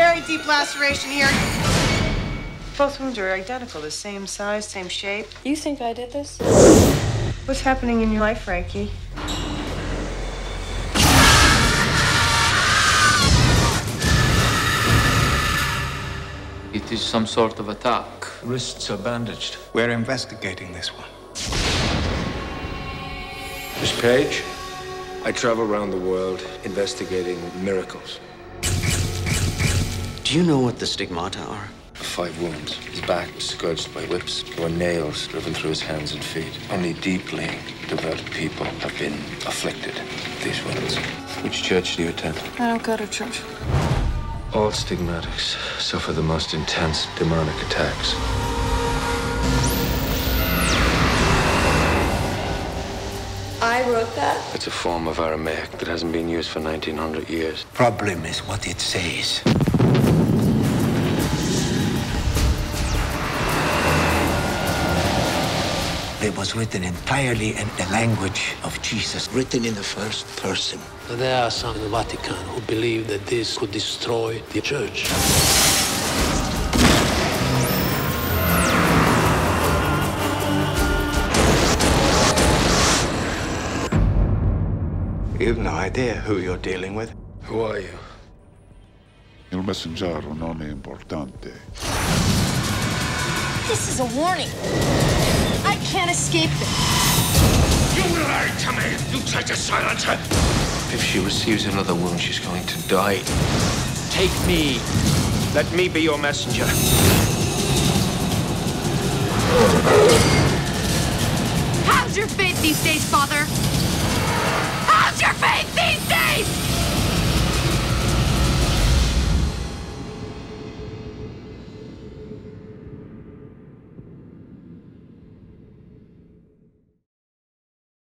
very deep laceration here. Both wounds are identical, the same size, same shape. You think I did this? What's happening in your life, Frankie? It is some sort of attack. Wrists are bandaged. We're investigating this one. Miss Paige? I travel around the world investigating miracles. Do you know what the stigmata are? Five wounds. His back scourged by whips. There were nails driven through his hands and feet. Only deeply devout people have been afflicted with these wounds. Which church do you attend? I don't go to church. All stigmatics suffer the most intense demonic attacks. I wrote that. It's a form of Aramaic that hasn't been used for 1900 years. Problem is what it says. It was written entirely in the language of Jesus, written in the first person. There are some in the Vatican who believe that this could destroy the church. You've no idea who you're dealing with. Who are you? Il messaggero non è importante. This is a warning. I can't escape this. You lied to me! You tried to silence her! If she receives another wound, she's going to die. Take me. Let me be your messenger. How's your faith these days, Father?